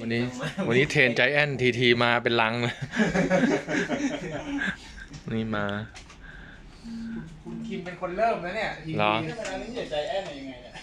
วันนี้วันนี้เทรนใจแอนทีทีมาเป็นลังเลยนี่มา คุณคิมเป็นคนเริ่มนะเนี่ยทีเหรอนี้เวลาอะไรนี่ใจแอนอะไรยังไงเนี่ย